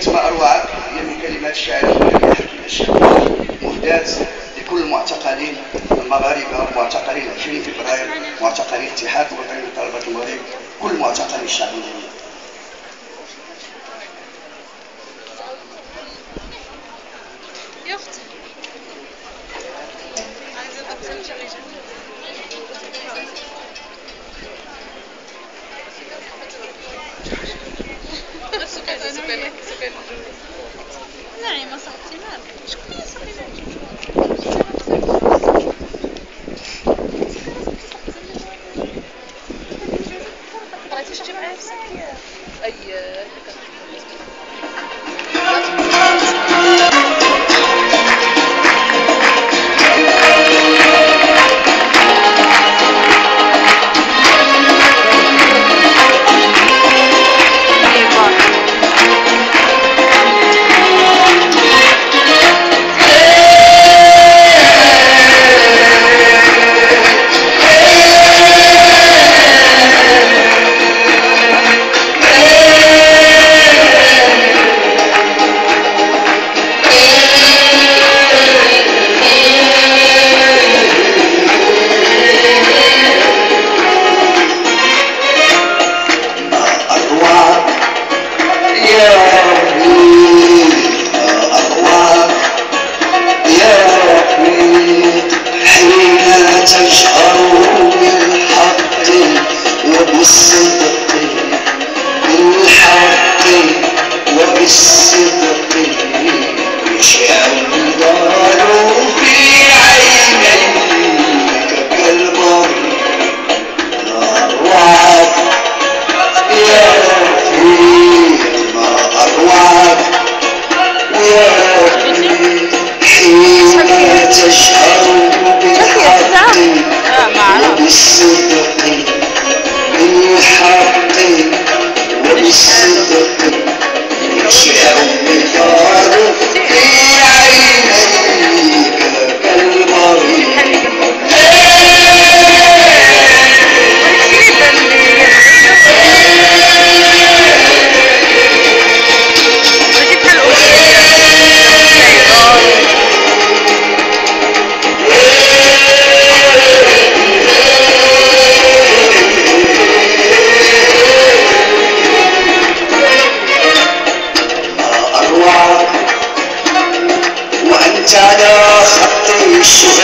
كتبقى أروعك هي من كلمات الشاعر لحكيم الشيخ مهداة لكل المعتقلين المغاربة معتقلين 20 فبراير معتقلين الاتحاد الوطني لطلبة المغرب كل معتقلي الشعب المغربي Thank you. سكان سكان نعيمه صاحبتي مالك شكون هي صاحبتي Nascido should